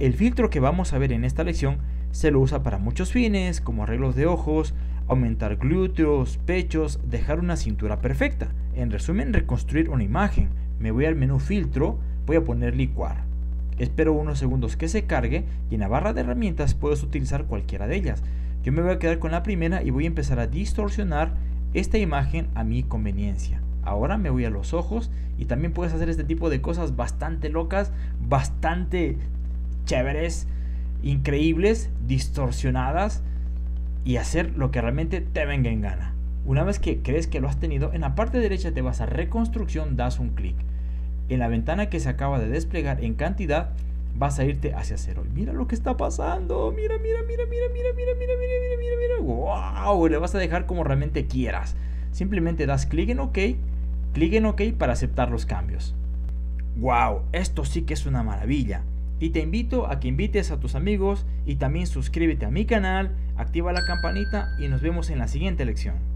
El filtro que vamos a ver en esta lección se lo usa para muchos fines, como arreglos de ojos, aumentar glúteos, pechos, dejar una cintura perfecta. En resumen, reconstruir una imagen. Me voy al menú filtro, voy a poner licuar. Espero unos segundos que se cargue y en la barra de herramientas puedes utilizar cualquiera de ellas. Yo me voy a quedar con la primera y voy a empezar a distorsionar esta imagen a mi conveniencia. Ahora me voy a los ojos y también puedes hacer este tipo de cosas bastante locas, bastante chéveres, increíbles, distorsionadas y hacer lo que realmente te venga en gana. Una vez que crees que lo has tenido, en la parte derecha te vas a reconstrucción, das un clic. En la ventana que se acaba de desplegar en cantidad, vas a irte hacia cero. mira lo que está pasando. Mira, mira, mira, mira, mira, mira, mira, mira, mira, mira, mira. ¡Wow! Le vas a dejar como realmente quieras. Simplemente das clic en OK, clic en OK para aceptar los cambios. ¡Wow! Esto sí que es una maravilla. Y te invito a que invites a tus amigos y también suscríbete a mi canal, activa la campanita y nos vemos en la siguiente lección.